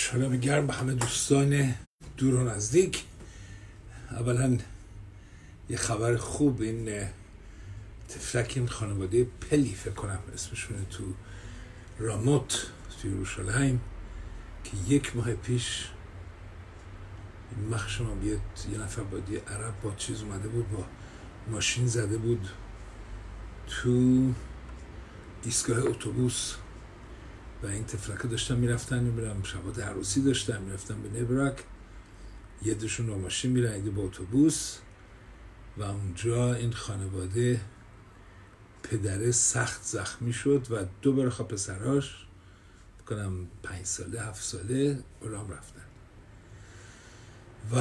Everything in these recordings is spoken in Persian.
شرم گرم به همه دوستان دور و نزدیک. اولا یه خبر خوب این تفلک این خانواده پلی فکر کنم اسمشونه تو راموت تو یروشلایم که یک ماه پیش مخش ما بیاد یه نفر با عرب با چیز اومده بود با ماشین زده بود تو ایستگاه اتوبوس. و این تفلکه داشتن می‌رفتن میرم شبات عروسی داشتن می‌رفتن به نبرک. یه دوشون با ماشین با اتوبوس. و اونجا این خانواده پدره سخت زخمی شد و دو برخوا پسراش کنم پنج ساله هفت ساله اولام رفتن. و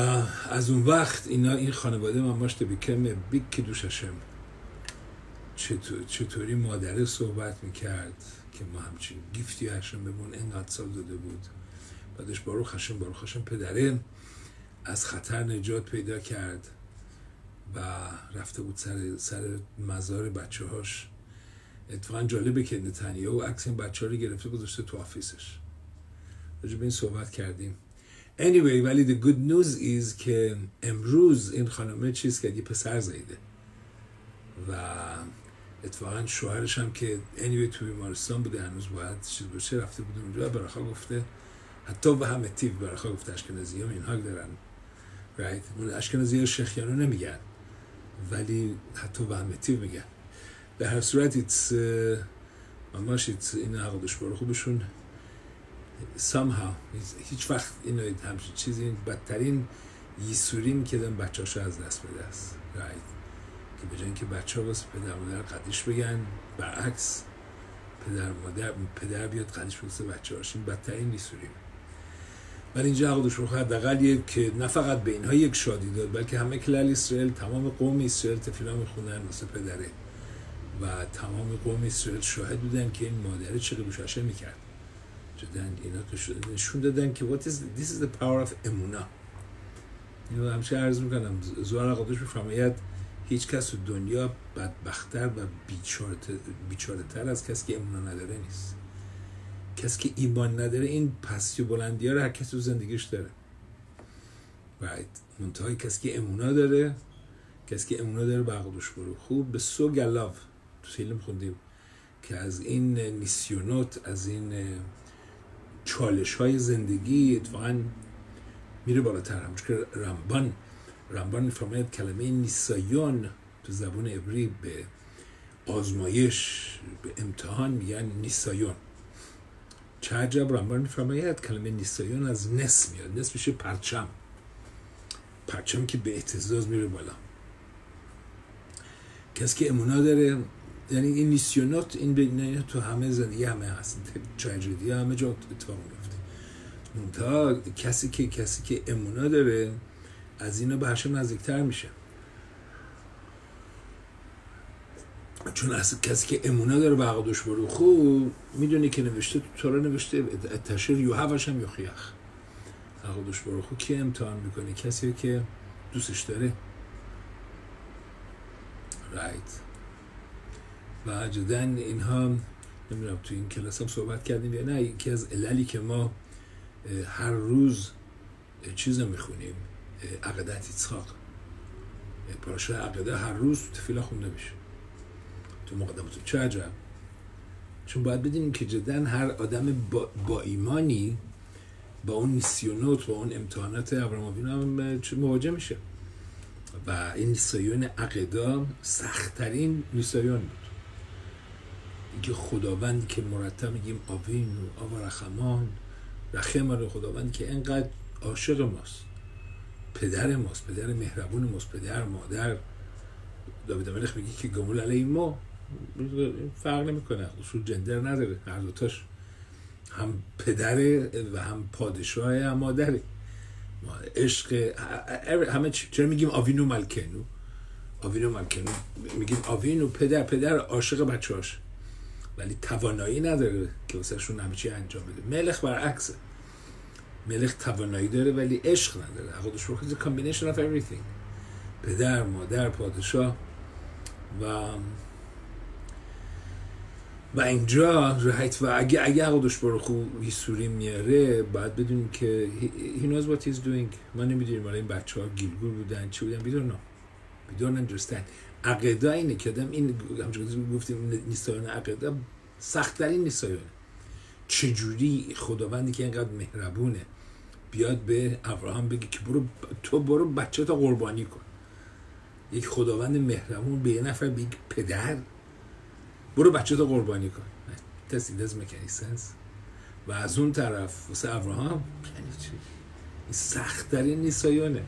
از اون وقت اینا این خانواده من ماشته بیکم بیگ که دوششم چطوری مادره صحبت می‌کرد؟ که ما همچین گیفتی هشم بمون اینقدر سال داده بود. بعدش بارو خشم بارو خشم پدره از خطر نجات پیدا کرد و رفته بود سر, سر مزار بچه هاش اتفاقا جالبه که نتانیاهو و عکس این بچه ها رو گرفته گذاشته تو آفیسش. راجع به این صحبت کردیم. Anyway ولی the good news is که امروز این خانمه چیز که یه پسر زیده. و اتفاقا شوهرش هم که anyway تو بیمارستان بوده هنوز باید چیز باشه رفته بود اونجا برخا گفته حتی به همه تیف برخا گفته اشکنازی هم اینها دارن right اون اشکنازی ها شیخیانو نمیگن ولی حتی به همه تیف میگن. به هر صورت ایتس ماماش ایتس این عقدش برو خوبشون. Somehow هیچ وقت اینو همچین چیزی بدترین یسوریم که دن بچه از دست به دست right که به اینکه بچه ها واسه پدر مادر قدیش بگن برعکس پدر مادر پدر بیاد قدیش بگه بچه هاش این بدترین ولی اینجا عقدش رو حداقل که نه فقط به اینها یک شادی داد بلکه همه کلال اسرائیل تمام قوم اسرائیل تفیلا می‌خونن واسه پدره. و تمام قوم اسرائیل شاهد بودن که این مادره چه بوشاشه می‌کرد. جدن اینا که نشون دادن که what is this is the power of امونا اینو همشه عرض می‌کنم. زوار عقدش بفرماید. هیچ کس تو دنیا بدبختتر و بیچاره تر از کسی که ایمان نداره نیست. کسی که ایمان نداره این پستی و بلندی ها رو هر کسی تو زندگیش داره. Right. منتهای کسی که امونا داره کسی که امونا داره بقدوش برو خوب به سو گلاو تو فیلم خوندیم که از این نیسیونوت از این چالش های زندگی اتفاقا میره بالاتر. همچون که رمبان رمبان میفرماید کلمه نیسایون تو زبان عبری به آزمایش به امتحان میگن نیسایون چه عجب رمبان میفرماید کلمه نیسایون از نس میاد. نس میشه پرچم. پرچم که به اعتزاز میره بالا. کسی که امونا داره یعنی این نیسیونات این تو همه زندگی همه هست. تراژدی همه جا اتفاق میفته منتها کسی که کسی که امونا داره از اینا به هشم نزدیکتر میشه. چون از کسی که امونا داره به عقدش برو خوب می‌دونی که نوشته تو تورا نوشته تشیر یو هاوش هم یخیخ عقدش برو خوب که امتحان می‌کنه؟ کسی که دوستش داره. رایت و جدن اینها نمی‌دونم تو این کلاس هم صحبت کردیم یا نه یکی از عللی که ما هر روز چیز می‌خونیم. عقدت ایتساق پاراشای عقده هر روز تفیلا خونده میشه. تو مقدمات چه عجب. چون باید بدونیم که جدا هر آدم با, با ایمانی با اون نیسیونوت با اون امتحانات ابراموین هم مواجه میشه. و این نیسایون عقدا سختترین نیسایون بود. اینکه خداوند که مرتب میگیم آوین و آوا رخمان رخم خداوند که انقدر عاشق ماست. پدر ماست پدر مهربون ماست پدر مادر. داوید ملخ میگه که گمول علی ما فرق نمی‌کنه اصول جندر نداره هر دوتاش هم پدره و هم پادشاه هم مادره عشق همه چرا میگیم אבינו מלכנו؟ אבינו מלכנו میگیم آوینو پدر پدر عاشق بچه‌هاش. ولی توانایی نداره که واسه شون همه چی انجام بده. מלך برعکسه. מלך توانایی داره ولی عشق نداره خودش رو خیلی combination of everything. پدر مادر پادشاه و و اینجا رایت و اگه اگه برو خوب سوری میاره باید بدونیم که he knows what he's doing. ما نمی‌دونیم این بچه ها گیلگور بودن چی بودن بیدون we don't understand. عقیده اینه که آدم این همچون گفتیم نیستایان عقیده سختترین نیستایانه چجوری خداوندی که اینقدر مهربونه بیاد به ابراهام بگه که برو تو برو بچه تا قربانی کن. یک خداوند مهربون به یه نفر بگه پدر برو بچه تا قربانی کن. تسی دز سنس و از اون طرف واسه ابراهام یعنی چی؟ این سختترین نیسایونه.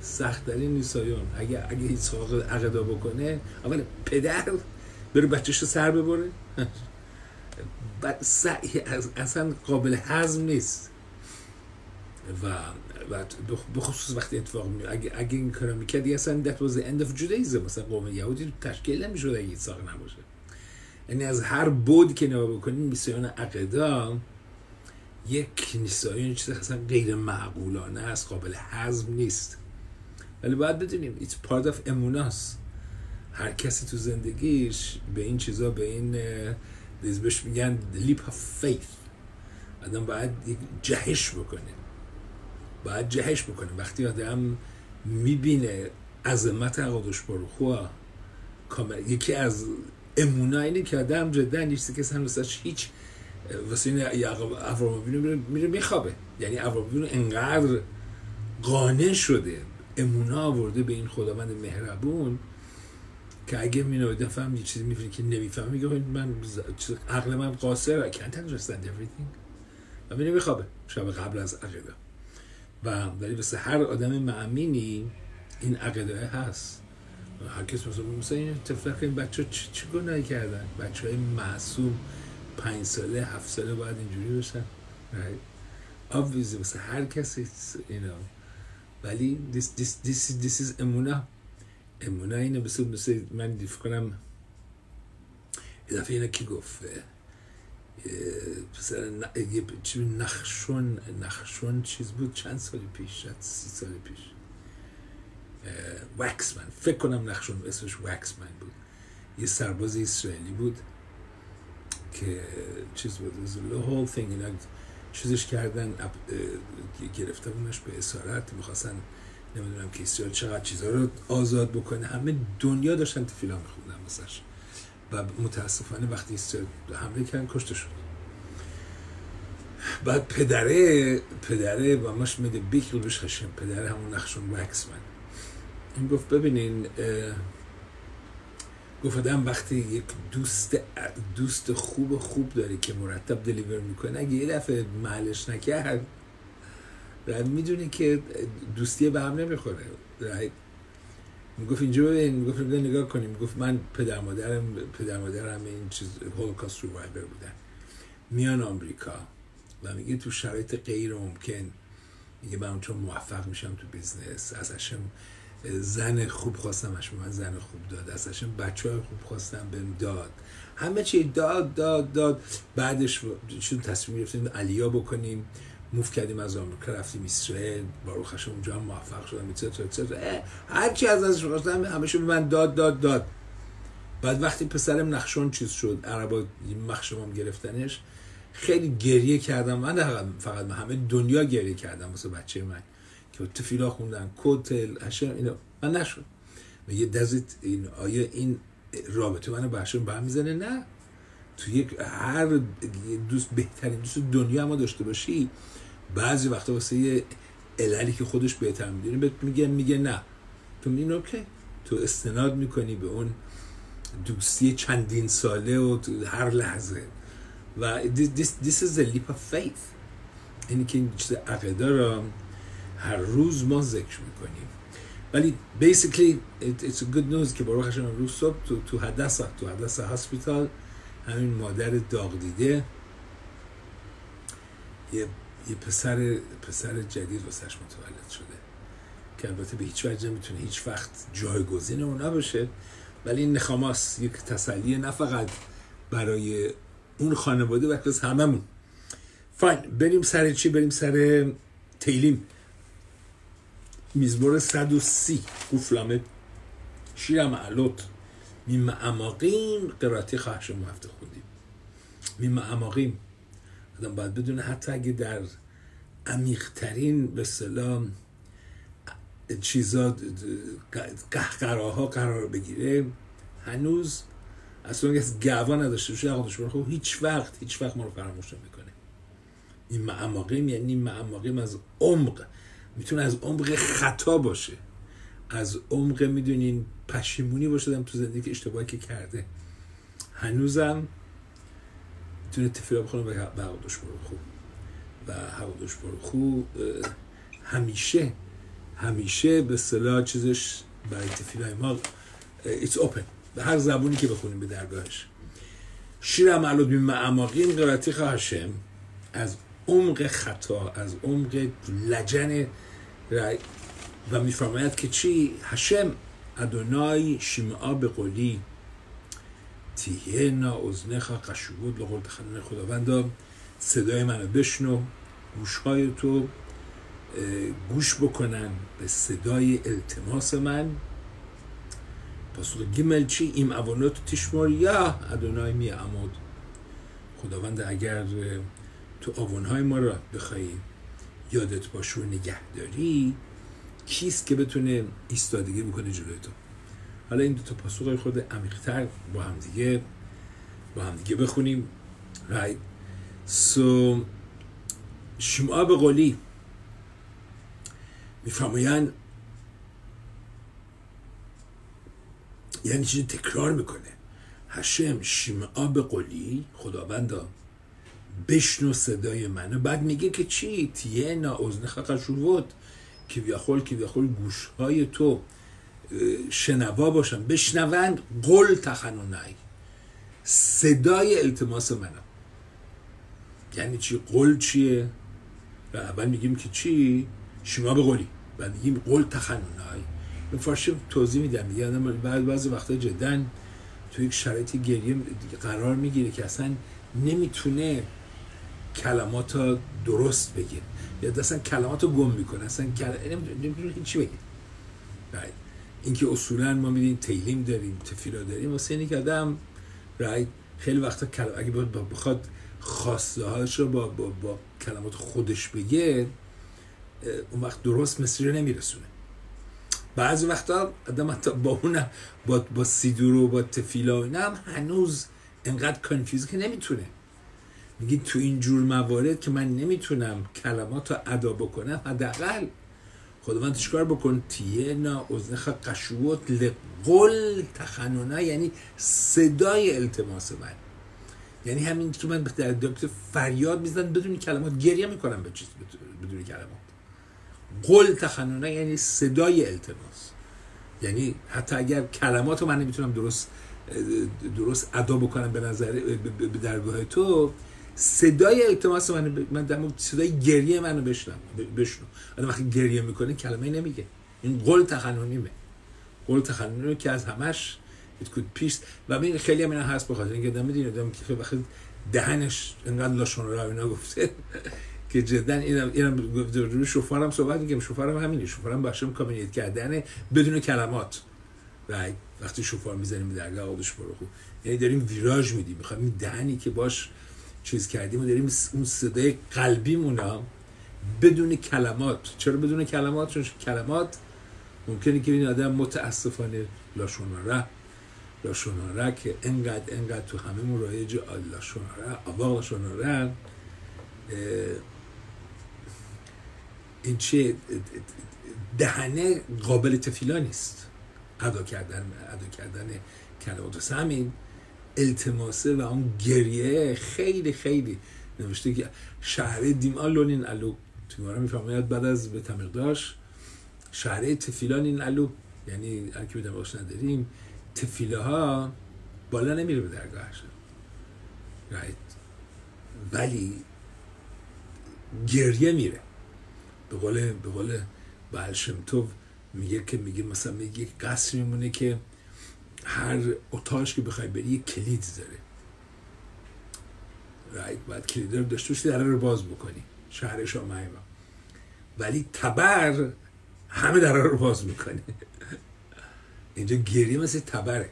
سختترین نیسایون. اگه اگه هیچ عقدا بکنه اول پدر بره بچهش سر ببره. اصلا قابل هضم نیست. و و بخصوص وقتی اتفاق می اگه, اگه این کارو می‌کردی اصلا that was the end مثلا قوم یهودی تشکیل نمی‌شد اگه ایساق نباشه. یعنی از هر بود که نگاه بکنیم میسیان عقدا یک نیسایون چیز اصلا غیر معقولانه است قابل هضم نیست. ولی باید بدونیم it's part of اموناس هر کسی تو زندگیش به این چیزا به این بهش میگن leap of faith. آدم باید جهش بکنه. باید جهش بکنه وقتی آدم می‌بینه عظمت عقادش بروخوا یکی از امونا اینه که آدم جدا نیست که سن هیچ واسه این میره, میره میخوابه. یعنی اوراموبینو انقدر قانع شده امونا آورده به این خداوند مهربون که اگه می نویده فهم یه چیزی می‌فهمی که نمیفهم میگه من عقل من قاصر can't understand everything. و می نمیخوابه شب قبل از عقیده. و ولی واسه هر آدم معمینی این عقیده هست. هر کس مثلا مثلا این اتفاق این بچه چی, چی گناهی کردن بچه های معصوم پنج ساله هفت ساله باید اینجوری بشن obviously واسه هر کسی you know. ولی this, this, this, this is امونه امونه اینه مثل, مثل من دیف کنم دفعه اینه کی پسر نخشون نخشون چیز بود؟ چند سال پیش؟ شد سی سال پیش. وکسمن فکر کنم نخشون اسمش وکسمن بود. یه سرباز اسرائیلی بود که چیز بود. Whole thing اینا چیزش کردن گرفته بونش به اسارت. می‌خواستن نمی‌دونم که اسرائیل چقدر چیزها رو آزاد بکنه. همه دنیا داشتن تفیلا میخوندن واسش. و متاسفانه وقتی حمله کردن کشته شد. بعد پدره پدره و مش میده بیکل بش خشم. پدره همون نخشون وکس من. این گفت ببینین گفت آدم وقتی یک دوست دوست خوب خوب داره که مرتب دلیور می‌کنه اگه یه دفعه محلش نکرد می‌دونی که دوستی به هم نمی‌خوره می‌گفت اینجا ببین می‌گفت نگاه کنیم. گفت من پدر مادرم پدر مادرم این چیز Holocaust survivor بودن. میان آمریکا و میگه تو شرایط غیر ممکن. میگه من چون موفق میشم تو business. ازشم زن خوب خواستم ازش من زن خوب داد. ازشم بچه های خوب خواستم بهم داد. همه چی داد داد داد. بعدش چون تصمیم گرفتیم עלייה بکنیم. move کردیم از آمریکا رفتیم اسرائیل ברוך השם اونجا هم موفق شدم هر چی از ازش خواستم همه به من داد داد داد. بعد وقتی پسرم نخشون چیز شد عربا مخشمام گرفتنش خیلی گریه کردم. من فقط من همه دنیا گریه کردم واسه بچه من. که تفیلا خوندن کوتل هشم اینا. من نشد. یه دزت این آیا این رابطه منو بهشون برمیزنه؟ نه. تو یک هر دوست بهترین دوست دنیا ما داشته باشی بعضی وقتا واسه یه عللی که خودش بهتر می‌دونی بهت میگه میگه نه. تو میگه اوکی. تو استناد می‌کنی به اون دوستی چندین ساله و هر لحظه. و this, this is the leap of faith. اینی که این چیز عقیده را هر روز ما ذکر می‌کنیم. ولی basically it, it's a good news که باروخ هشم امروز صبح تو, تو حدث تو حدث هاسپیتال همین مادر داغ دیده یه یه پسر پسر جدید واسش متولد شده. که البته به هیچ وجه نمی‌تونه هیچ وقت جایگزین اونا باشه ولی این نخاماس یک تسلیه نه فقط برای اون خانواده و پس هممون. فاین بریم سر چی؟ بریم سر تیلیم. میزبور 130 گفلامه شیرم علوت میم اماقین قراتی خواهش هفته خوندیم. میم معماقیم آدم باید بدونه حتی اگه در عمیقترین به سلام چیزا قهقراها قرار بگیره هنوز اصلا از گوا نداشته باشه. عقدش خب هیچ وقت هیچ وقت ما رو فراموش نمی‌کنه. این معماقیم یعنی معماقیم از عمق می‌تونه از عمق خطا باشه. از عمق می‌دونین پشیمونی باشه تو زندگی اشتباهی که کرده. هنوزم می‌تونه تفیلا بخونه به عقدش برو خوب و هوادش برو خوب همیشه همیشه به صلاح چیزش برای تفیلای ما it's open. به هر زبونی که بخونیم به درگاهش. شیر عملود بیم معماقین قرارتی هاشم از عمق خطا از عمق لجن و میفرماید که چی؟ هشم ادونای شیمعا به قولی تیه نا ازنخا قشوبود لغل خانون خداوندا صدای منو بشنو گوشهای تو گوش بکنن به صدای التماس من. پاسخ گیمل چی؟ ایم اوانات تشمار یا ادونای می عمود. خداوند اگر تو آوانهای ما را بخوای یادت باش و نگهداری کیست که بتونه ایستادگی بکنه جلوی تو؟ حالا این دو تا پاسخ خود عمیقتر با هم دیگه با هم دیگه بخونیم. رای سو شما به قولی میفرمایند یعنی چیزی تکرار می‌کنه. هشم شیمعا به قولی خداوندا بشنو صدای منو. بعد میگه که چی؟ تیه نا ازنخ قشوت که بیاخول گوش های تو شنوا باشن. بشنوند قل تخنونای صدای التماس منم یعنی چی؟ قل چیه؟ و اول میگیم که چی؟ شما به قولی. و میگیم قل تخنونای به فارسی توضیح میدم. میگه بعد بعضی وقتا جدا تو یک شرایطی گریه قرار می‌گیره که اصلا نمی‌تونه کلمات درست بگه یا اصلا کلمات رو گم می‌کنه اصلا نمی‌تونه هیچی بگه right. اینکه اصولا ما میدیم تیلیم داریم تفیلا داریم واسه اینی که آدم right. خیلی وقتا کلم... اگه بخواد خواسته هاش رو با, با, با کلمات خودش بگه اون وقت درست مصری رو نمیرسونه بعضی وقتا آدم حتی با اون با, با سیدور با تفیلا و هنوز انقدر کنفیوز که نمی‌تونه میگی تو این جور موارد که من نمی‌تونم کلمات رو ادا بکنم حداقل خداوند چیکار بکن؟ تیه نا ازنخ قشوت لقل تخنونه یعنی صدای التماس من. یعنی همین که من در دکتر فریاد می‌زنم بدون کلمات گریه می‌کنم به چیز بدون کلمات. قل تخنونه یعنی صدای التماس. یعنی حتی اگر کلمات رو من نمی‌تونم درست درست ادا بکنم به نظر به درگاه تو صدای التماس من من در صدای گریه منو بشنم بشنو. آدم وقتی گریه می‌کنه کلمه نمیگه. این قول تخنونیمه قول تخنونی که از همش could پیست و این خیلی هم هست بخاطر اینکه آدم می‌دونه آدم که وقتی دهنش انقدر لاشون رو اینا گفته که جدا اینم اینم روی شوفارم صحبت میگم شوفارم همینه. شوفارم باشم کامیونیت کردن بدون کلمات. و وقتی شوفار می‌زنیم درگاه آدش برو خوب. یعنی داریم ویراژ میدیم. می‌خوایم دهنی که باش چیز کردیم و داریم اون صدای قلبیمون بدون کلمات چرا بدون کلمات؟ چون کلمات ممکنه که این آدم متاسفانه لاشوناره لاشوناره که انقدر انقدر تو همه مرایج لاشوناره آواق لاشوناره این چه دهنه قابل تفیلا نیست. ادا کردن ادا کردن کلمات همین التماسه و اون گریه خیلی خیلی نوشته که شهره دیمان لونین الو. تیمارا میفرماید بعد از به تمیقداش شهره تفیلان این الو. یعنی هر که باش نداریم تفیله ها بالا نمیره به درگاهش. ولی گریه میره. به قول به قول میگه که میگه مثلا میگه قصر میمونه که هر اتاقش که بخوای بری یک کلید داره. رایت باید کلید رو داشته باشی در رو باز بکنی. شهر شما ولی تبر همه در رو باز می‌کنه. اینجا گریه مثل تبره.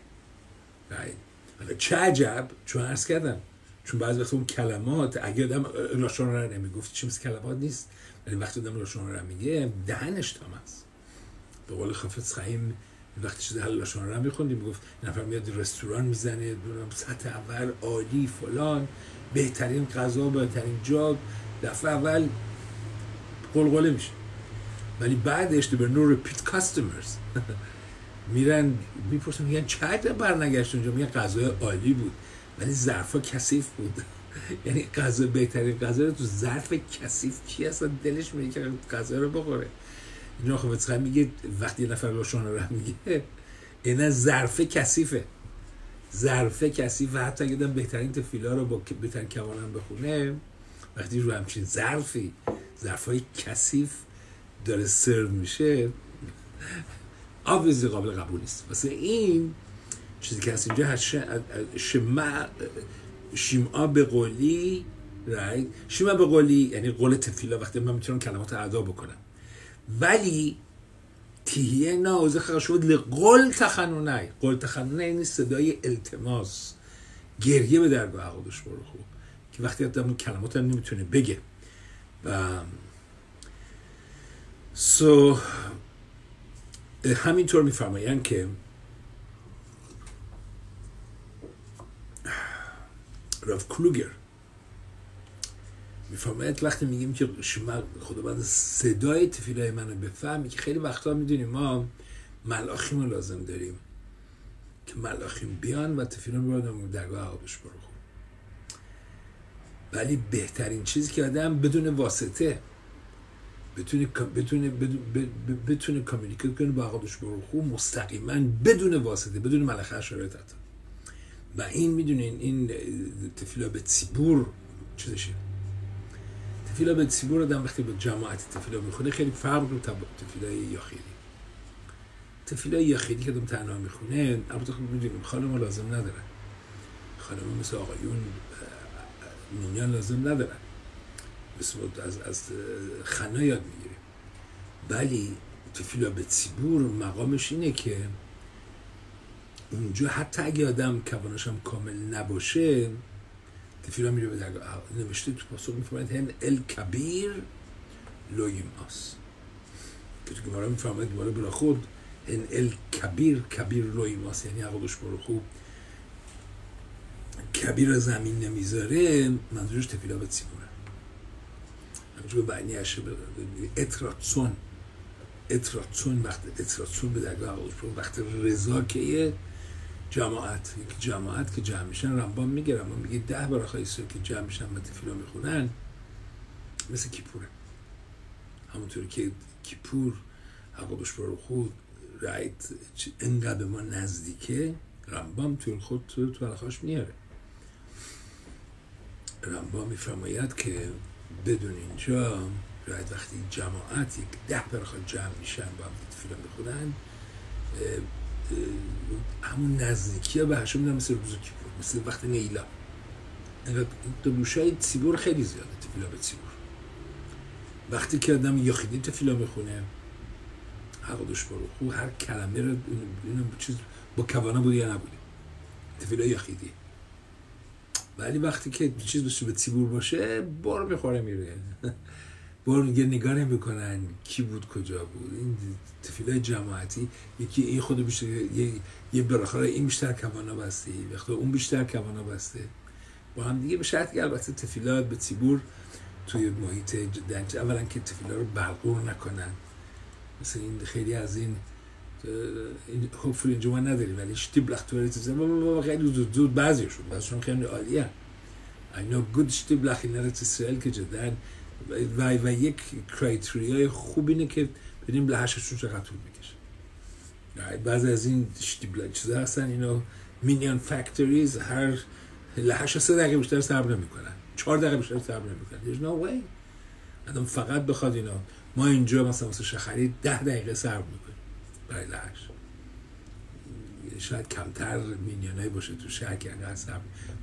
رایت حالا چه عجب؟ چون عرض کردم چون بعضی وقت اون کلمات اگه آدم لاشون رو نمی‌گفت چی مثل کلمات نیست. ولی وقتی آدم لاشون رو میگه دهنش تام است به قول خافت خیم وقتی چیز حل لاشون رو میخوندی می‌گفت نفر میاد رستوران می‌زنه سطح اول عالی فلان بهترین غذا بهترین جا دفعه اول قلقله میشه. ولی بعدش به نور ریپیت کاستمرز میرن می‌پرسن میگن چقدر برنگشت اونجا؟ میگن غذای عالی بود. ولی ظرفا کثیف بود. یعنی غذا بهترین غذا تو ظرف کثیف کی اصلا دلش میگه که غذا رو بخوره؟ اینا خب میگه وقتی یه نفر روشن رو میگه اینا ظرف کثیفه. ظرف کثیف حتی اگه بهترین تفیلا رو با بهترین کوانم بخونه وقتی رو همچین ظرفی ظرفای کثیف داره سرو میشه آبویزی قابل قبول نیست. واسه این چیزی که هست اینجا هست شما شیمعا به قولی رایت شیمع به قولی یعنی قول تفیلا وقتی من می‌تونم کلمات ادا بکنم. ولی تیهیه نازه خشود لقل تخنونه قول تخنونه یعنی صدای التماس گریه به درگاه عقادش برو خوب که وقتی آدم کلمات هم نمی‌تونه بگه و سو همینطور میفرمایند که راف کلوگر میفرماید وقتی میگیم که شما خداوند صدای تفیلای منو بفهمی که خیلی وقتا می‌دونیم ما ملاخیم رو لازم داریم که ملاخیم بیان و تفیلا رو درگاه عقابش برو ولی بهترین چیزی که آدم بدون واسطه بتونه بتونه بتونه کامیونیکیت کنه با عقابش برو خوب مستقیما بدون واسطه بدون ملخه شرایط و این می‌دونین این تفیلا به تیبور چیزشه. تفیلا به تیبور آدم وقتی به جماعت تفیلا می‌خونه خیلی فرق رو تفیلا یاخیری تفیلا یاخیری که آدم تنها می‌خونه البته خب می‌دونیم خانم لازم نداره. خانم مثل آقایون مینیان لازم ندارن مثل از, از خنا یاد می‌گیریم ولی تفیلا به تیبور مقامش اینه که اونجا حتی اگه آدم کوانش هم کامل نباشه تفیلا میره به درگاه نوشته تو پاسخ میفرماید هن ال کبیر لویماس که تو گمارا میفرماید گمارا برا خود. هن ال کبیر کبیر لویماس یعنی عقلش برو خوب. کبیر زمین نمی‌ذاره منظورش تفیلا به سیبوره همینجور به بعنی اشه اتراتسون. اتراتسون وقت اتراتسون به درگاه وقت رضا که جماعت جماعت که جمع میشن رمبان میگه رمبان میگه ده براخای که جمع میشن و تفیلا می‌خونن مثل کیپوره. همونطور که کیپور حقابش برو خود رایت انقدر ما نزدیکه رمبام توی خود تو تو میاره. رمبا میفرماید که بدون اینجا رایت وقتی جماعت یک ده برخواد جمع میشن با هم فیلم بخونن همون نزدیکی به هشم میدن مثل روز کیپور مثل وقت نیلا. دو های تیبور خیلی زیاده تفیلا به تیبور. وقتی که آدم یاخیدی تفیلا می‌خونه حقادش برو خوب هر کلمه رو چیز با کوانه بود یا نبوده تفیلا یاخیدی. ولی وقتی که چیز بشه به تیبور باشه بار می‌خوره میره. بار یه نگاه نمی‌کنن کی بود کجا بود. این تفیلای جماعتی یکی این خودو بیشتر یه, یه براخره این بیشتر کوانا بسته وقتی اون بیشتر کوانا بسته. با هم دیگه به شرط که البته تفیلا به تیبور توی محیط دنج اولا که تفیلا رو برقور نکنن. مثل این خیلی از این این هوفر اینجا ما نداریم ولی شتیبلخ تو خیلی زود زود بعضیشون بعضیشون خیلی عالیه. اینا گود شتیبلخ این که جدن و, و یک کرایتریای خوب اینه که ببینیم لحششون چقدر طول می‌کشه. بعضی از این چیزا هستن اینا مینیان فکتوریز هر لحش سه دقیقه بیشتر صبر نمی‌کنن. چهار دقیقه بیشتر صبر نمی‌کنن. There's no way. آدم فقط بخواد اینا ما اینجا مثلا مثلا شخری ده دقیقه صبر می‌کنیم. برای لحش شاید کمتر مینیانایی باشه تو شهر که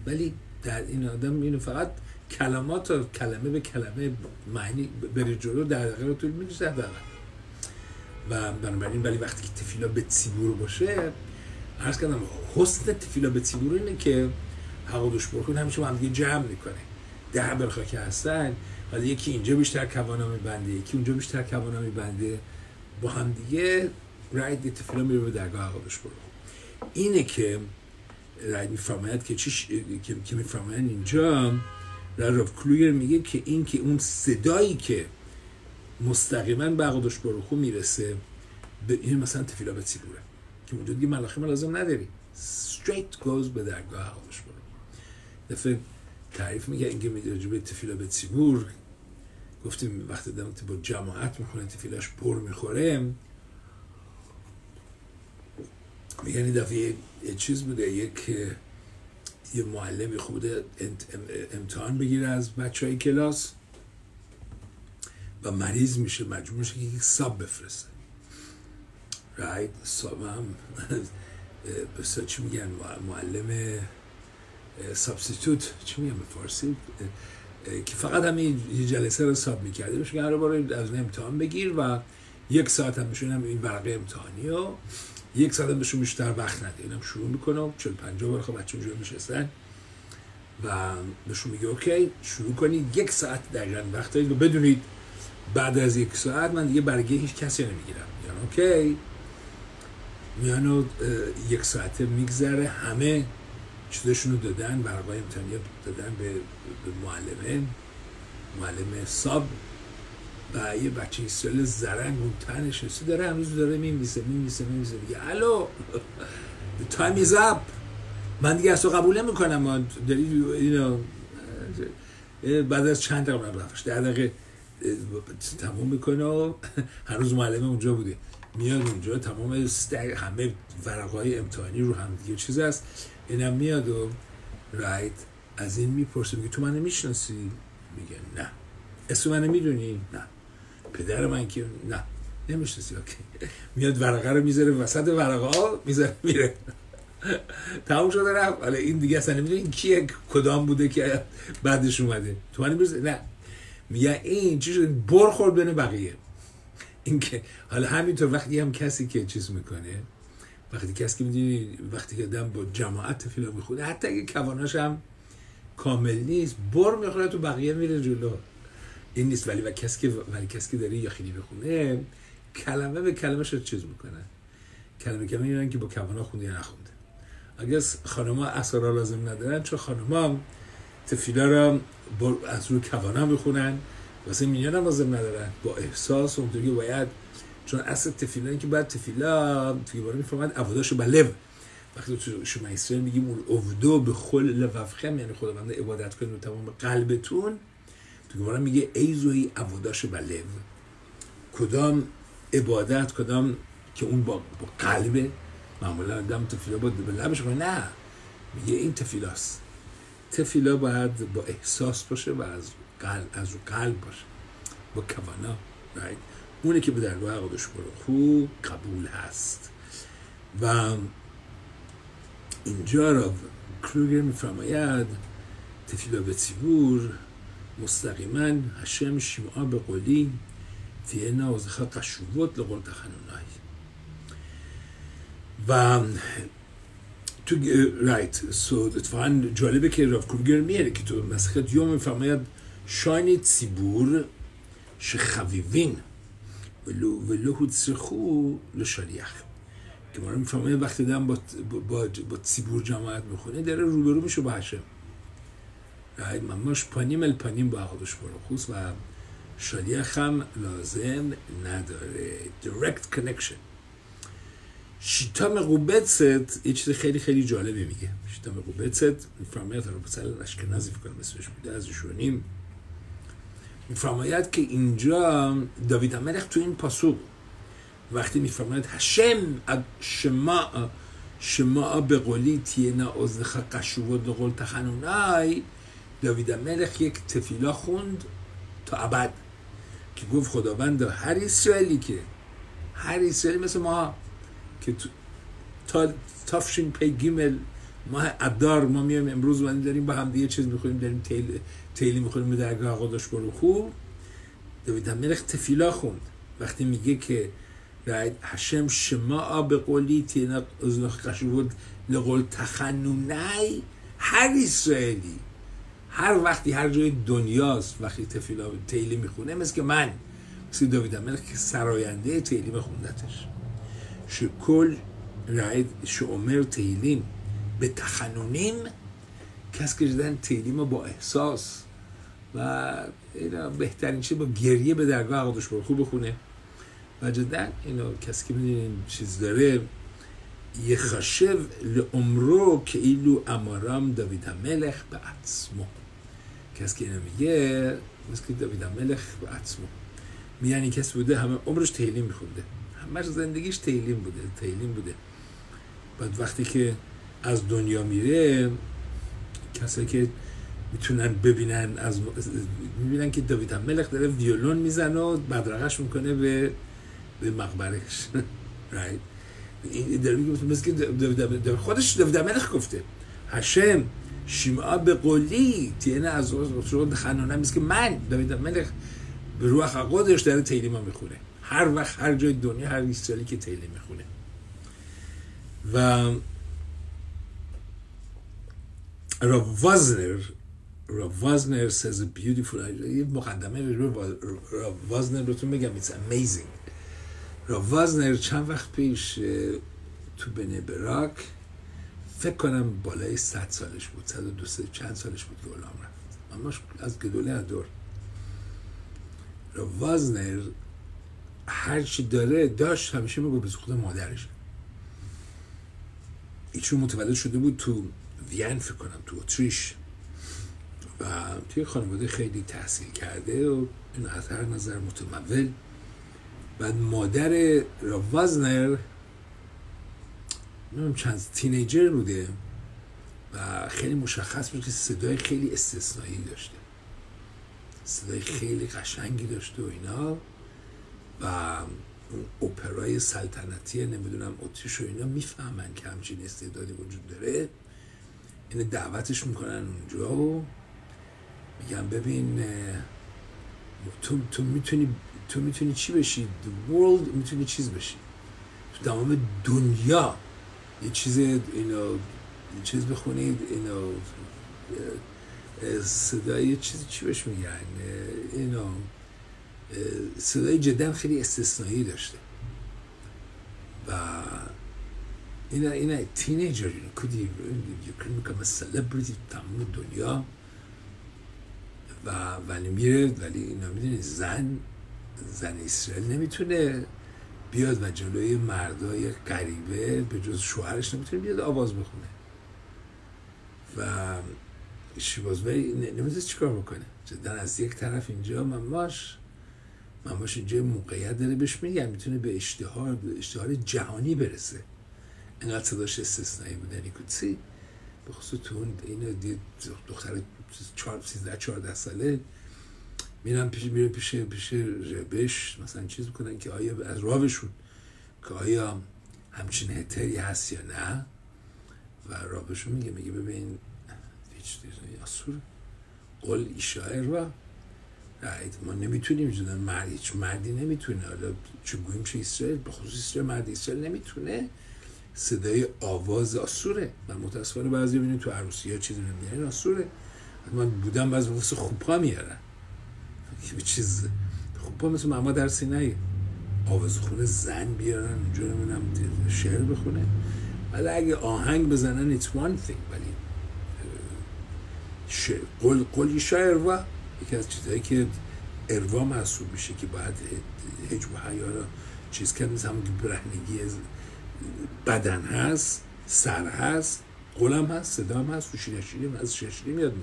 ولی در این آدم اینو فقط کلمات و کلمه به کلمه معنی بری جلو در دقیقه طول می‌کشه. و بنابراین ولی وقتی که تفیلا به تیبور باشه عرض کردم حسن تفیلا به تیبور اینه که حقودش برخون همیشه با هم جمع می‌کنه. ده برخا که هستن حالا یکی اینجا بیشتر کوانا میبنده یکی اونجا بیشتر کوانا میبنده. با هم دیگه راید تفیلا میره به درگاه حقودش برخون اینه که راید میفرماید که چیش که میفرماید اینجا راف کلوگر میگه که این که اون صدایی که مستقیما به عقدش بروخو می‌رسه به این مثلا تفیلا به که اونجا دیگه ملاخی لازم نداری. Straight goes به درگاه عقدش برو. دفعه تعریف میگه اینکه میگه به تفیلا به سیبور گفتیم وقتی دم با جماعت می‌خونه تفیلاش پر می‌خوره. این دفعه یه چیز بوده یک یه معلمی خوده امتحان بگیره از بچه های کلاس و مریض میشه مجبور میشه که یک ساب بفرسته. رایت ساب هم بسا چی میگن؟ معلم سابستیتوت چی میگن به فارسی؟ که فقط همین یه جلسه رو ساب می‌کرده. بشه هر بار از امتحان بگیر و یک ساعت هم بشون این ورقه امتحانی و یک ساعت بهشون بیشتر وقت نده اینم شروع می‌کنه چل پنجاه بار خب بچه اونجا میشستن و بهشون میگه اوکی شروع کنید. یک ساعت دقیقا وقت دارید و بدونید بعد از یک ساعت من دیگه برگه هیچ کسی نمی‌گیرم. یعنی اوکی. میانو یک ساعته میگذره همه چیزشون رو دادن برقای امتحانی دادن به معلمه. معلم ساب و یه بچه سال زرنگ اون تنش نسی داره هنوز داره میمیسه میمیسه میمیسه میگه الو! تایم ایز اپ من دیگه از تو قبول نمی کنم ما داری اینو بعد از چند دقیقه رفتش. در دقیقه تمام می‌کنه و هنوز معلم اونجا بوده. میاد اونجا تمام همه ورقای امتحانی رو هم دیگه چیز است. اینم میاد و رایت از این می‌پرسه. میگه تو من می‌شناسی؟ میگه نه. اسم من می‌دونی؟ نه. پدر من که نه نمی‌شناسی اوکی. میاد ورقه رو می‌ذاره وسط ورقه ها می‌ذاره میره. تموم شده رفت. حالا این دیگه اصلا نمی‌دونی این کیه کدام بوده که بعدش اومده. تو من نه. میگه این چی بر خورد بین بقیه. این که حالا همینطور وقتی هم کسی که چیز می‌کنه وقتی کسی که می‌دونی وقتی که دم با جماعت فیلم می‌خونه حتی اگه کواناش هم کامل نیست بر می‌خوره تو بقیه میره جلو. این نیست ولی و کسی که ولی کسی که داره یخینی بخونه کلمه به کلمه شد چیز می‌کنه. کلمه کلمه میگن که با کوانا خونده یا نخونده. اگر خانما اسرا لازم ندارن چون خانما تفیلا را از روی کوانا می‌خونن واسه مینیان هم لازم ندارن. با احساس اونطوری باید چون اصل تفیلا که بعد تفیلا توی باره می‌فهمد عباداشو بلو وقتی تو شما اسرائیل میگیم اون افدو به خل لوفخم یعنی خداوند عبادت کنید تمام قلبتون تو میگه ای زوی عباداش بلو کدام عبادت کدام که اون با, با قلبه؟ معمولا آدم تفیلا با به لبش نه. میگه این تفیلاست. تفیلا باید با احساس باشه و از قلب از رو قلب باشه. با کوانا right? اونه که به درگاه عقادش برو. خوب قبول هست. و اینجا را کروگر میفرماید تفیلا به تیبور مستقیما هشم شمعا به قولی تیه نازخه قشوبت لقل تخنونای و تو رایت سو اتفاقا جالبه که راف کروگر میاره که تو مسخت یوم میفرماید شاینی ציבור שחביבין ולא, ולא הוצרכו לשליח. גמרא میفهمه وقتی دارم با, با, با ציבור جماعت میخونه داره روبرو میشه با هشم ממש פנים אל פנים בהקדוש ברוך הוא, והשליחם לאוזן נדר, direct connection. שיטה מרובצת, יש לי חלק חלק ג'ואלה במיגה. שיטה מרובצת, מפרמרת הרב בצלאל אשכנזי וכל מסויש שמידה, זה שונים. מפרמרת כאינג'ה, דוד המלך טועים פסוק. ואחרי میفرماید هشم شما شما به قولی تینا اوزنخ قشوب و دقل داوید الملک یک تفیلا خوند تا ابد که گفت خداوند هر اسرائیلی که هر اسرائیلی مثل ما که تا تافشین پی گیمل ما ادار ما میایم امروز و داریم با هم دیگه چیز می‌خوریم داریم تیل تیلی می‌خوریم به درگاه قداش برو. خوب. دوید ملخ تفیلا خوند. وقتی میگه که هشم شما به قولی تینا از قشود لقول تخنونی هر اسرائیلی. هر وقتی هر جای دنیاست وقتی تفیلا تیلی می‌خونه مثل که من مثل داوید ملک که سراینده تیلی میخوندتش شکل رعید شعمر تیلیم. به تخنونیم کس که جدن تیلیم با احساس و بهترین چیز با گریه به درگاه قدش خوب بخونه. و جدا اینو کسی که می‌دونین چیز داره یخشب لعمرو که ایلو امارام داوید ملخ به عصمو کسی که اینو میگه مثل که داوید ملخ به عصمو میانی کسی بوده همه عمرش تیلیم میخونده. همش زندگیش تیلیم بوده تیلیم بوده. بعد وقتی که از دنیا میره کسایی که می‌تونن ببینن از می‌بینن که داوید ملخ داره ویولون می‌زنه و بدرقش می‌کنه به به مقبرش right. این داره میگه مثل که خودش داوید ملخ گفته. هشم شما خنانه مثل که من داوید ملخ به روح خودش داره تیلی ما می‌خونه. هر وقت هر جای دنیا هر سالی که تیلی می‌خونه. و را وازنر را وازنر says a beautiful یه مقدمه را رو تو میگم it's amazing. را وازنر چند وقت پیش تو بنه براک فکر کنم بالای 100 سالش بود 102 چند سالش بود که غلام رفت. اما از گدوله دور. را وازنر هرچی داره داشت همیشه میگو به خود مادرش. ایشون متولد شده بود تو وین فکر کنم تو اتریش. و توی خانواده خیلی تحصیل کرده و این از هر نظر متمول. بعد مادر وازنر چند تینیجر بوده و خیلی مشخص بود که صدای خیلی استثنایی داشته. صدای خیلی قشنگی داشته و اینا و اون اپرای سلطنتی نمی‌دونم اتریش و اینا می‌فهمن که همچین استعدادی وجود داره. این دعوتش می‌کنن اونجا و میگن ببین تو, تو می‌تونی تو می‌تونی چی بشی؟ The world می‌تونی چیز بشی. تو تمام دنیا یه چیز اینو چیز بخونید اینو صدای چیز چی بهش میگن؟ اینو صدای جدا خیلی استثنایی داشته. و اینا اینا تینیجر اینو کدی یکن می‌کنم سلبریتی تمام دنیا. و ولی میره ولی اینا می‌دونی زن زن اسرائیل نمی‌تونه بیاد و جلوی مردای غریبه به جز شوهرش نمی‌تونه بیاد آواز بخونه. و شیبازوی نمی‌تونه چیکار بکنه. جدا از یک طرف اینجا مماش مماش اینجا موقعیت داره بهش میگن می‌تونه به اشتهار به اشتهار جهانی برسه. انقدر صداش استثنایی بوده نیکوتسی به خصوص تو اون این دختر 13 14 ساله میرن پیش میره پیش پیش ربش مثلا چیز می‌کنن که آیا از راوشون که آیا همچین هتری هست یا نه؟ و راوشون میگه میگه ببین هیچ آسور قول ایشایر و ما نمی‌تونیم جدن مرد هیچ مردی نمی‌تونه. حالا چه گویم چه اسرائیل؟ به خصوص اسرائیل مرد اسرائیل نمی‌تونه. صدای آواز آسوره من متاسفانه بعضی ببینیم تو عروسی ها چیزی نمی‌دونن آسوره من بودم بعضی واسه خوبها میارن. یه چیز خب با مثل در سینه آواز خونه زن بیارن اونجا نمی‌دونم شعر بخونه. ولی اگه آهنگ بزنن it's one thing ولی قل قلی شاعر و یکی از چیزهایی که اروا محسوب میشه که باید هجب و حیا را چیز کرد مثل همون برهنگی بدن هست سر هست قلم هست صدام هست و شیرشیری از شیرشیری میاد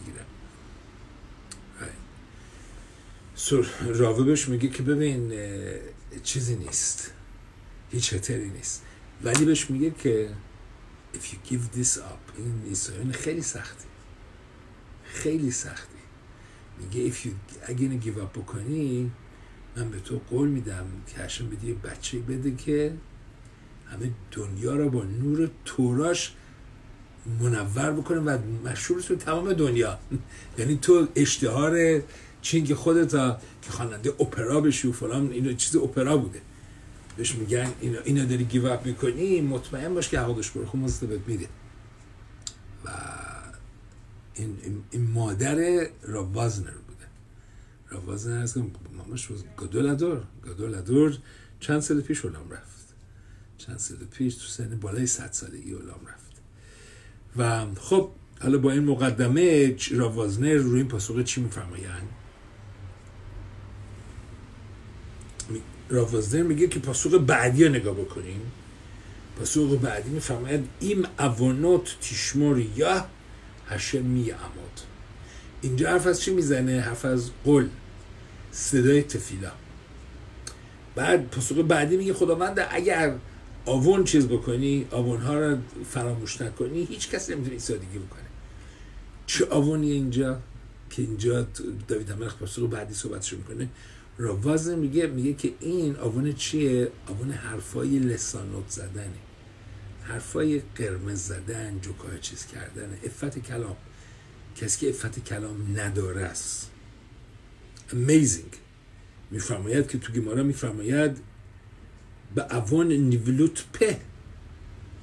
می‌گیرم راوه بهش میگه که ببین چیزی نیست. هیچ هتری نیست. ولی بهش میگه که if you give this up این خیلی سختی خیلی سختی میگه if you اگه اینو give up بکنی من به تو قول میدم که هشم بدی یه بچه بده که همه دنیا رو با نور توراش منور بکنه و مشهور به تمام دنیا. یعنی تو اشتهار چین که خودت که خواننده اپرا بشی و فلان اینو چیز اپرا بوده. بهش میگن اینا اینا داری گیو اپ می‌کنی مطمئن باش که حقوقش برو. خب بهت میده. و این, این, مادر راوازنر بوده. راوازنر از ماماش بود گدولادور گدولادور چند سال پیش اولام رفت. چند سال پیش تو سن بالای صد سالگی اولام رفت. و خب حالا با این مقدمه راوازنر روی این پاسخ چی میفرمایند؟ راوازنر میگه که پاسخ بعدی رو نگاه بکنیم. پاسخ بعدی میفرماید این اوانات تیشمور یا هشم میعمد اینجا حرف از چی می‌زنه؟ حرف از قل. صدای تفیلا بعد پاسخ بعدی میگه خداوند اگر آون چیز بکنی آون ها رو فراموش نکنی هیچ کسی نمی‌تونه سادگی بکنه. چه آونی اینجا؟ که اینجا داوید همرخ پاسخ بعدی صحبتش می‌کنه. راواز میگه میگه که این آون چیه؟ آون حرفای لسانوت زدنه. حرفای قرمز زدن جوکای چیز کردن افت کلام. کسی که افت کلام نداره است. Amazing. میفرماید که تو گمارا میفرماید به اوان نیولوت په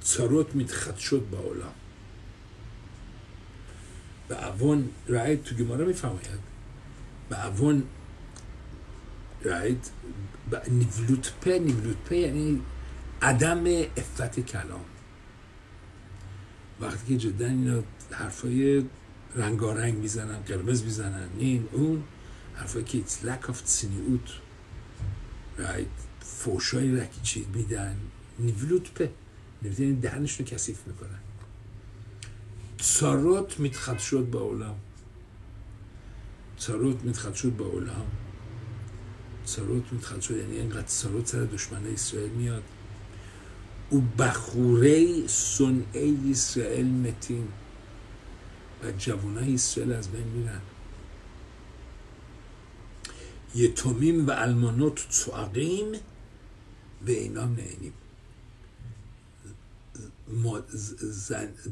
چاروت میتخط شد با اولا. به اوان تو گمارا میفرماید به اوان رایت به نیولوت په نیولوت په یعنی عدم افت کلام. وقتی که جدا اینا حرفای رنگارنگ می‌زنن قرمز می‌زنن این اون حرفایی که it's lack of tsiniut right? فوشای رکی چیز میدن. نیولوت په نیولوت یعنی دهنش رو کثیف می‌کنن. ساروت میتخط شد با اولام ساروت میتخط شد با اولام ساروت میتخط شد یعنی اینقدر سر دشمن اسرائیل میاد او بخوره سنعه اسرائیل متین و جوانای اسرائیل از بین میرن یتومیم و المانوت چعقیم به اینام نینیم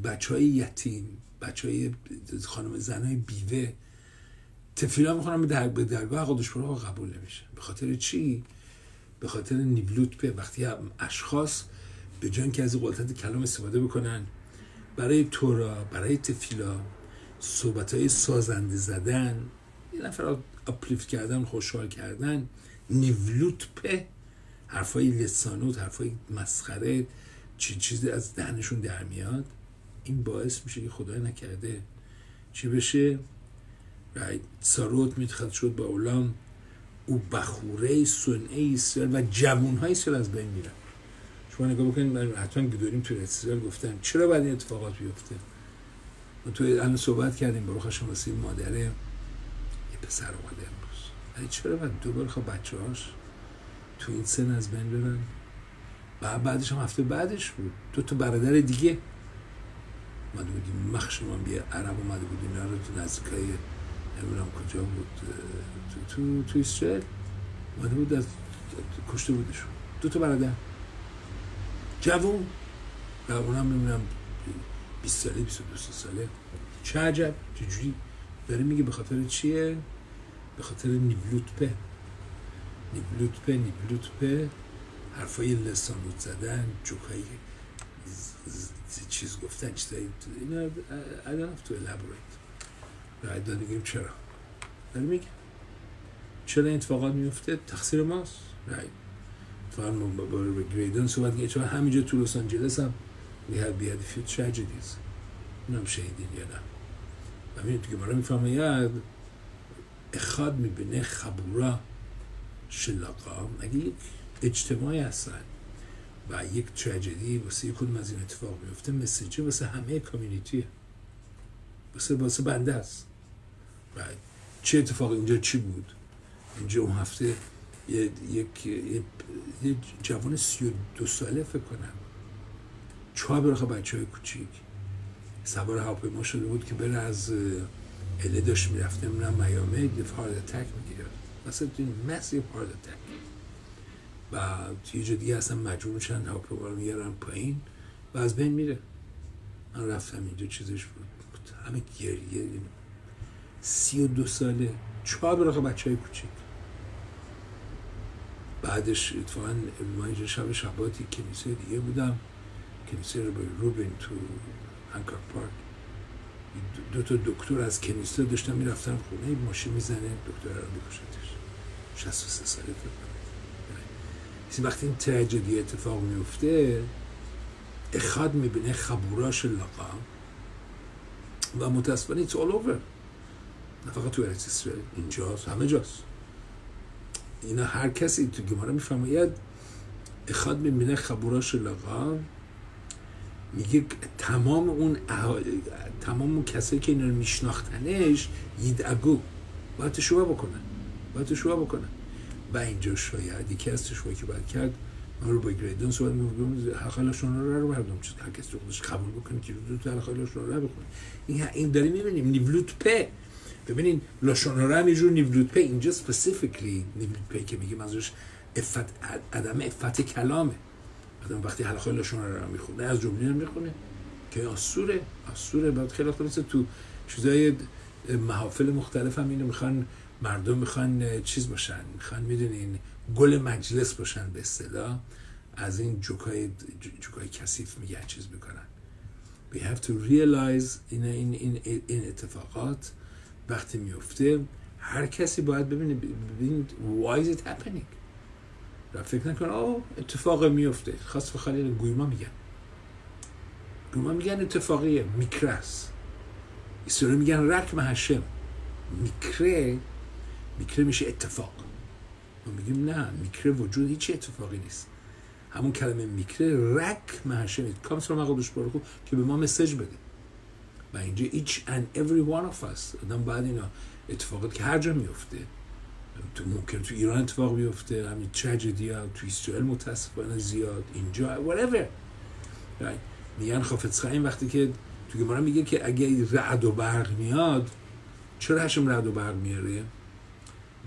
بچه های یتیم بچه های خانم زن های بیوه تفیلا می‌خونم به درگاه قدش برا قبول نمیشه به خاطر چی؟ به خاطر نیبلوت به وقتی اشخاص به جان که از قدرت کلام استفاده بکنن برای تورا برای تفیلا صحبت های سازنده زدن یه نفر اپلیفت کردن خوشحال کردن نیولوت په حرفای لسانوت حرفای مسخره چی چیزی از دهنشون در میاد این باعث میشه که خدای نکرده چی بشه ساروت میتخد شد با اولام او بخوره سنعه اسرائیل و جوون های اسرائیل از بین میرن شما نگاه بکنید حتما گداریم تو اسرائیل گفتن چرا باید این اتفاقات بیفته ما تو الان صحبت کردیم بروخ شما واسه مادره یه پسر اومده امروز ولی چرا باید دوباره خب بچه هاش تو این سن از بین برن بعد بعدش هم هفته بعدش بود دو تا برادر دیگه اومده بودیم مخش من بیا عرب اومده بود تو نزدیکای نمی‌دونم کجا بود تو تو تو اسرائیل اومده بود از کشته بودشون دو تا برادر جوون و اونم نمی‌دونم 20 ساله 22 ساله چه عجب چجوری داره میگه به خاطر چیه به خاطر نیبلوت په نیبلوت په نیبلوت په حرفای لسانوت زدن جوکایی چیز گفتن چیزایی اینا I don't have to elaborate داره میگیم چرا. داره میگه چرا این اتفاقات میفته؟ تقصیر ماست. right فقط با گریدن صحبت که چون همینجا تو لس آنجلس هم we had a few tragedies اونم شهیدین یا نه. و ببینید که برای میفرماید اخاد می‌بینه خبورا شلاقا. اگه یک اجتماعی هستن و یک تراجدی واسه کدوم از این اتفاق میفته مسیجه واسه همه کامیونیتیه. واسه واسه بنده است. چه اتفاق اینجا چی بود؟ اینجا اون هفته یک یه, جوان سی و دو ساله فکر کنم. چهار برخه بچه های کوچیک. سوار هواپیما شده بود که بره از اله داشت می‌رفته نمی‌دونم میامه هارد اتک می‌گیره مثلا این مسی هارد اتک. و یه جا دیگه اصلا مجبور میشن هواپیما رو میگرن پایین و از بین میره. من رفتم اینجا چیزش بود. همه گریه سی و دو ساله. چهار برخه بچه های کوچیک. بعدش اتفاقا ما اینجا شب شباتی کنیسه دیگه بودم. کنیسه رو روبین تو هنکار پارک. دو تا دکتر از کنیستا داشتن می‌رفتن خونه. ماشین می‌زنه دکتر رو میکشتش. 63 ساله فکر وقتی این تراژدی اتفاق میفته اخاد می‌بینه خبوراش لقا و متاسفانه ایتس all over. نه فقط تو ارز اسرائیل اینجاست همه جاست. اینا هر کسی تو گماره میفرماید اخاد می‌بینه خبوراش لقا میگه تمام اون تمام اون کسایی که اینا رو میشناختنش اگو. باید تشوه بکنن باید تشوه بکنن و اینجا شاید یکی از تشوه که باید کرد رو با گریدون صحبت میگم حقالشون رو رو بردم چیز هر کسی خودش قبول بکنه که رو تو حقالشون رو بخونه. این این داریم می‌بینیم نیولوت په ببینین لاشون رو هم یه نیولوت په اینجا سپسیفیکلی نیولوت په که میگه منظورش افت عدم افت کلامه. آدم وقتی حلقه لاشون رو می‌خونه از جمله می‌خونه که آسوره. آسوره بعد خیلی خلاصه تو چیزای محافل مختلف هم اینو می‌خوان مردم می‌خوان چیز باشن. می‌خوان می‌دونین گل مجلس باشن به اصطلاح از این جوکای جوکای کثیف میگن چیز می‌کنن. We have to realize این این این اتفاقات وقتی میفته هر کسی باید ببینه ببین why is it happening. و فکر نکن آه اتفاق میفته. خاص و خلیل گویما میگن. گویما میگن اتفاقیه میکرس ایسوری میگن رکم هشم. میکره میکره میشه اتفاق. ما میگیم نه میکره وجود هیچ اتفاقی نیست. همون کلمه میکره رک محشم کام سر مقدش برخو که به ما مسج بده. و اینجا each and every one of us آدم بعد اینا اتفاقات که هر جا میفته تو ممکن تو ایران اتفاق بیفته همین تراژدی ها تو اسرائیل متاسفانه زیاد اینجا whatever. Right. میگن خافت خواهیم وقتی که تو گمارا میگه که اگه رعد و برق میاد چرا هشم رعد و برق میاره؟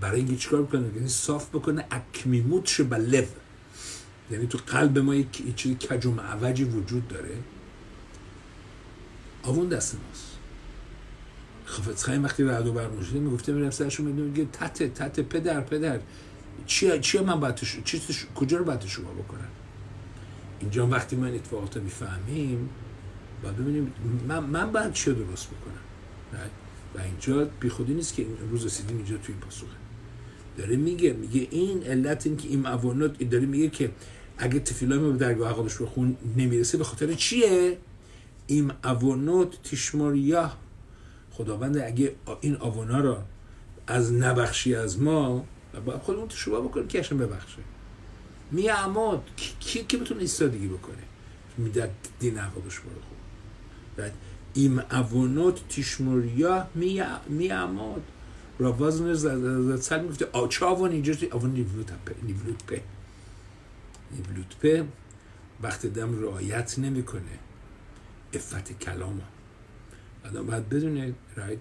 برای اینکه چیکار بکنه؟ یعنی صاف بکنه اکمیموت شه به یعنی تو قلب ما یک چیزی کج و معوجی وجود داره آوون دست ماست. خفت خیلی وقتی رعد و برق میشه می‌گفته میرم سرشون میگه تته تته پدر پدر. چی چی من باید چی کجا رو باید شما بکنم؟ اینجا وقتی من اتفاقات می‌فهمیم و ببینیم من, من باید چی درست بکنم. و اینجا بی خودی نیست که امروز رسیدیم اینجا توی این پاسخه. داره میگه میگه این علت این که این موانات داره میگه که اگه تفیلای ما به درگاه عقابش رو خون نمی‌رسه به خاطر چیه؟ این اوانات تشماریا خداوند اگه این اوانا رو از نبخشی از ما با خودمون تشوبه بکنه که اشم ببخشه. می کی کی بتونه ایستادگی بکنه؟ میده دین عقابش رو خون این اوانات تشماریا می عماد را وزن سر میفته چه آوان اینجا آوان نیولوت په نیولوت په. نیولوت په. وقت دم رعایت نمی‌کنه. افت کلام. آدم باید بدونه رایت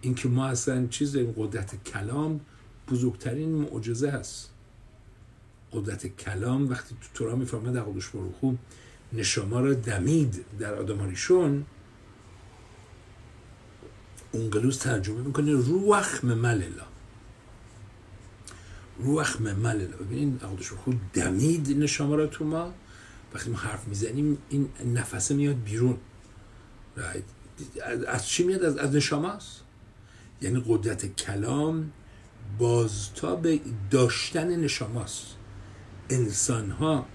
اینکه ما اصلا چیز قدرت کلام بزرگترین معجزه هست. قدرت کلام وقتی تو تورا میفرمه در قدوش خوب نشما را دمید در آدمانیشون اونگلوس ترجمه می‌کنه روح ممللا روح ممللا ببینید عقدش خود دمید نشامه را تو ما. وقتی ما حرف می‌زنیم این نفسه میاد بیرون. از چی میاد؟ از, از نشامه است. یعنی قدرت کلام بازتاب داشتن نشامه است. انسان ها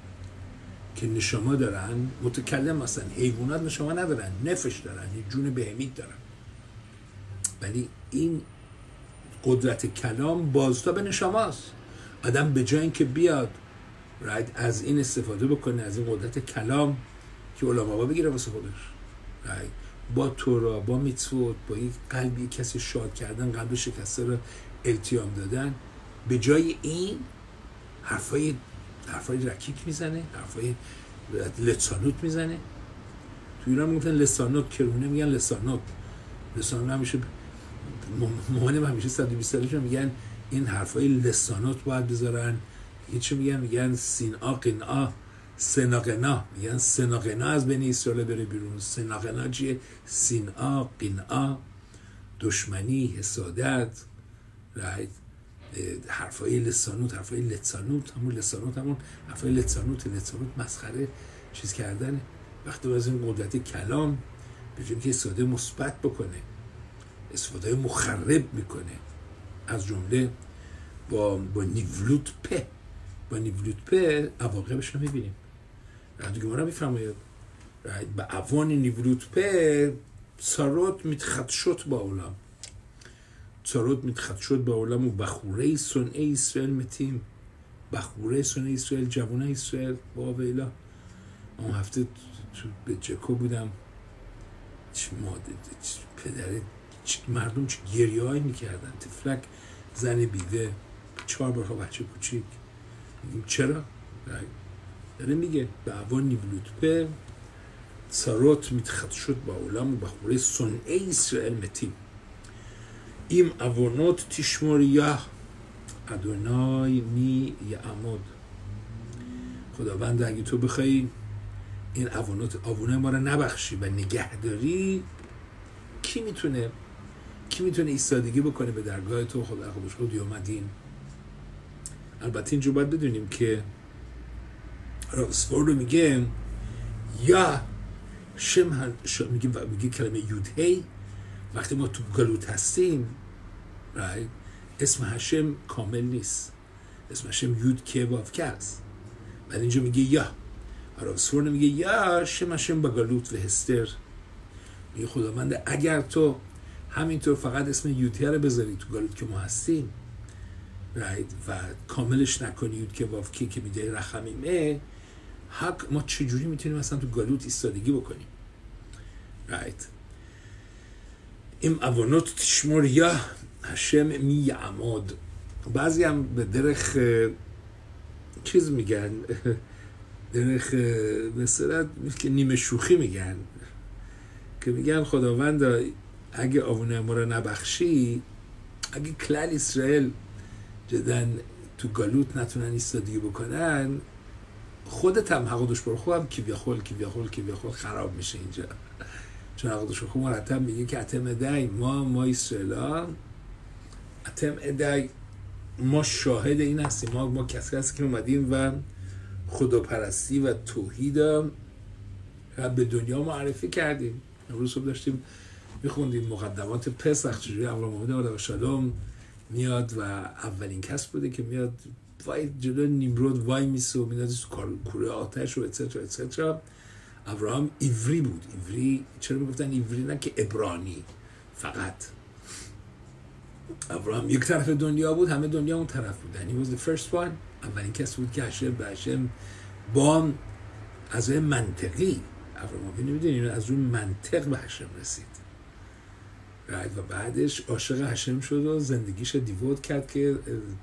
که نشما دارن متکلم مثلا حیوانات نشما ندارن نفش دارن یه جون بهمیت دارن. ولی این قدرت کلام بازتا به نشماست آدم به جای اینکه بیاد راید از این استفاده بکنه از این قدرت کلام که علما بگیره واسه خودش. راید با تورا با میتسوت با یک قلبی کسی شاد کردن قلب شکسته رو التیام دادن. به جای این حرفای حرفای رکیک می‌زنه حرفای لسانوت می‌زنه. تو ایران می‌گفتن لسانوت کرونه میگن لسانوت. لسانوت همیشه مامانم همیشه 120 سالش میگن این حرفای لسانات باید بذارن. چی میگن؟ میگن سینا قنا سناقنا میگن سناقنا از بنی اسرائیل بره بیرون. سناقنا چیه؟ سینا قنا دشمنی حسادت. رایت حرفای لسانوت حرفای لسانوت همون لسانوت همون حرفای لسانوت لسانوت مسخره چیز کردن. وقتی از این قدرت کلام به که استفاده مثبت بکنه استفاده مخرب می‌کنه. از جمله با با نیولوت په با نیولوت په عواقبش رو می‌بینیم. دیگه ما میفرماید. به اوان نیولوت په ساروت میتخط شد با اولام. ساروت میتخط شد با اولام و بخوره سنعه اسرائیل متیم بخوره سنعه اسرائیل جوانه اسرائیل. با ویلا. اون هفته تو به جکو بودم. چه ماده پدره مردم چه گریه هایی می‌کردن. تفلک زن بیوه چهار بارها بچه کوچیک. چرا؟ داره میگه به اوان با اولام و بخوره سنعه اسرائیل متیم ایم اوانات تشموریا ادونای می یعمد خداوند اگه تو بخوای این اوانات آوونه ما رو نبخشی و نگهداری کی می‌تونه کی می‌تونه ایستادگی بکنه به درگاه تو؟ خدا خودش خود اومدین البته اینجا باید بدونیم که راسفور رو میگه یا شم میگه, میگه کلمه یود هی وقتی ما تو گلوت هستیم right? اسم هشم کامل نیست. اسم هشم یود که وافکه است. ولی اینجا میگه یا. راسفور میگه یا شم هشم بگلوت و هستر میگه خداوند اگر تو همینطور فقط اسم یوتی رو بذاری تو گالوت که ما هستیم? و کاملش نکنی که وافکی که میده رخمیمه. حق ما چجوری می‌تونیم مثلا تو گالوت ایستادگی بکنیم؟ Right. این اوانوت تشمور یا هشم می یعماد بعضی هم به درخ چیز میگن؟ درخ مثلا که نیمه شوخی میگن. که میگن خداوند اگه آوونه ما رو نبخشی اگه کلل اسرائیل جدن تو گالوت نتونن ایستادگی بکنن خودت هم خوبم کی بیخول کی بیخول کی بیخول خراب میشه اینجا. چون حقودش خوب مرتب میگه که اتم ادعی ما ما اسرائیل اتم ادعی ما شاهد این هستیم. ما ما کسی که اومدیم و خداپرستی و توحید به دنیا معرفی کردیم. امروز صبح داشتیم میخوندیم مقدمات پسخ چجوری اول و شلوم میاد و اولین کس بوده که میاد وای جلو نیمرود وای میسه و میاد تو کوره آتش و اتسیترا اتسیترا ابراهام ایوری بود. ایوری چرا می‌گفتن ایوری نه که ابرانی فقط. ابراهام یک طرف دنیا بود همه دنیا اون طرف بودن he was the first one. اولین کس بود که هشم به هشم با از منطقی. ابراهام از اون منطق به هشم رسید. و بعدش عاشق هشم شد و زندگیش دیوود کرد که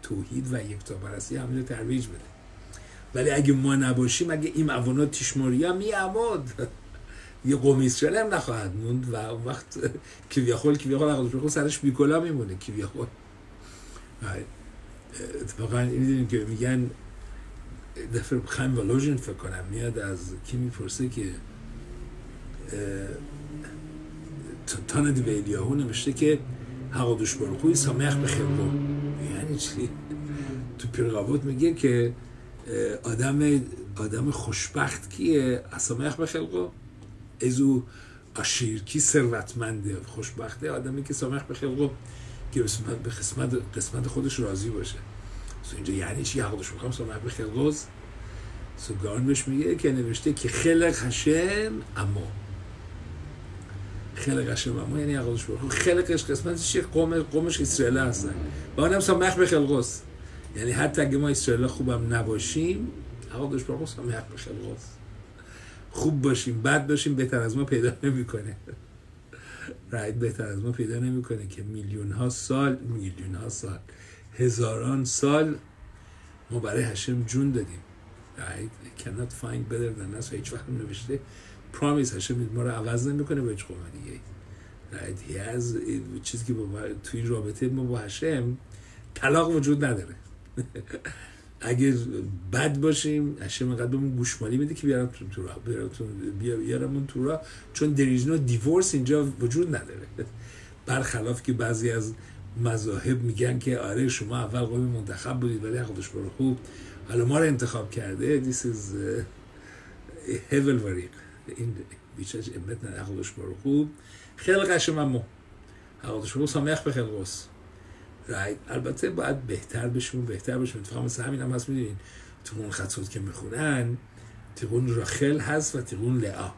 توحید و یک پرستی همین ترویج بده. ولی اگه ما نباشیم اگه این اوانات تیشماری هم میعماد یه قوم اسرائیل هم نخواهد موند و اون وقت کیویاخول کیویاخول خود سرش بیکلا میمونه کیویاخول. اتفاقا این که میگن دفعه خیم ولوژن فکر کنم میاد از کی می‌پرسه که تاند ویلیاهو نوشته که حقادوش بارخوی سامخ به خلقو یعنی چی؟ تو پیرقابوت میگه که آدم آدم خوشبخت کیه؟ اسامخ به خلقو ازو اشیر کی ثروتمنده خوشبخته آدمی که سامخ به خلقو که به قسمت قسمت خودش راضی باشه. سو اینجا یعنی چی؟ حقادوش بخوام سامخ به خلقوز سو گارنش میگه که نوشته که خلق هشم اما. خلقش ما یعنی عقلش برو خلقش قسمتش یه قوم قومش اسرائیل هستن. با اونم سامخ به خلقوس یعنی حتی اگه ما اسرائیل خوبم نباشیم عقلش برو سامخ به خلقوس خوب باشیم بد باشیم بهتر از ما پیدا نمی‌کنه. رایت بهتر از ما پیدا نمی‌کنه که میلیون ها سال میلیون ها سال هزاران سال ما برای هشم جون دادیم. Right cannot find better than us. هیچ وقت نوشته پرامیس هشم ما رو عوض نمی‌کنه به هیچ قوم دیگه از چیزی که با توی رابطه ما با هشم طلاق وجود نداره. اگر بد باشیم هشم قد بهمون گوشمالی میده که بیارم تو راه بیارم تو راه چون دریزنو دیورس اینجا وجود نداره. برخلاف که بعضی از مذاهب میگن که آره شما اول قوم منتخب بودید ولی خودش برو خوب. حالا ما رو انتخاب کرده. Is heaven وریق این بیچه از امتنا اخلوش خیلی خلق اشممو اخلوش برو سامخ به خلقوس البته باید بهتر بشون بهتر بشون اتفاقا مثل همین هم هست می‌دونین تو اون خطوط که می‌خونن تقون راخل هست و تقون لعا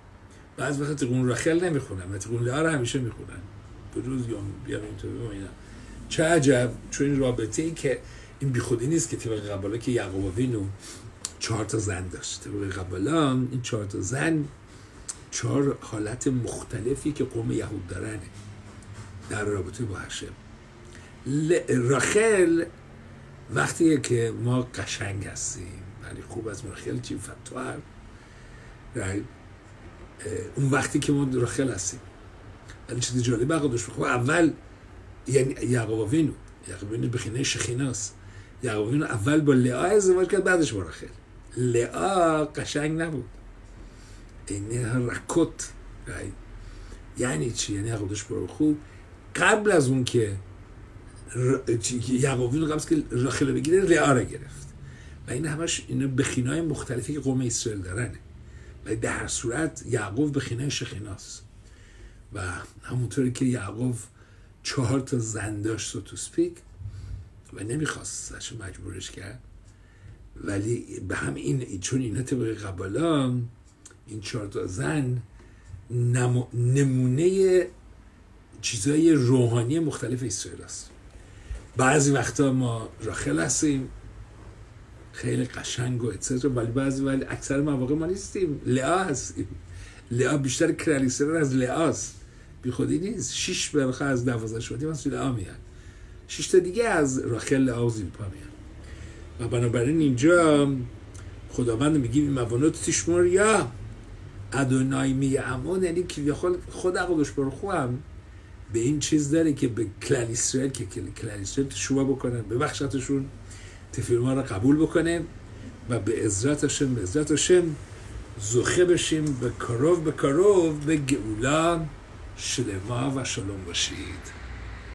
بعض وقت تقون راخل نمی‌خونن و تقون لعا را همیشه می‌خونن به روز یا بیام اینطور چه عجب چون این رابطه ای که این بیخودی نیست که طبق قبالا که یعقوب چهار تا زن داشت طبق قبالا این چهار تا زن چهار حالت مختلفی که قوم یهود دارنه در رابطه با هشم. رخل وقتی که ما قشنگ هستیم ولی خوب از رخل چی فتوار اون وقتی که ما رخل هستیم. ولی چیز جالب عقدش خب اول یعنی یعقوب وینو یعقوب وینو بخینه شخیناست یعقوب وینو اول با لعا ازدواج کرد بعدش با رخل لعا قشنگ نبود. این رکوت یعنی چی؟ یعنی عقدش برو خوب. قبل از اون که یعقوب وینو قبل که بگیره رو گرفت. و این همش اینا بخینای مختلفی که قوم اسرائیل دارنه و در صورت یعقوب بخینه شخیناست و همونطوری که یعقوب چهار تا زن داشت تو سپیک و نمی‌خواست مجبورش کرد. ولی به هم این چون اینا طبق قبالا این چهار زن نمونه چیزای روحانی مختلف اسرائیل است. بعضی وقتا ما راخل هستیم خیلی قشنگ و اتسر ولی بعضی ولی اکثر مواقع ما نیستیم لعا هستیم. لعا بیشتر کرالیسر از لعاست بی خودی نیست. شش برخه از دوازه شدیم از لعا میاد شش تا دیگه از راخل لعا و زیلپا میاد و بنابراین اینجا خداوند میگیم این موانات تشمار یا ادونای می امون یعنی که خود عقلش برو خوام. به این چیز داره که به کلال اسرائیل که کلال اسرائیل شما بکنن به بخشتشون تفیلما رو قبول بکنه و به عزت هاشم به عزت هاشم زخه بشیم به کروف به کروف به گئولا شلما و شلوم باشید.